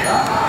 Yeah.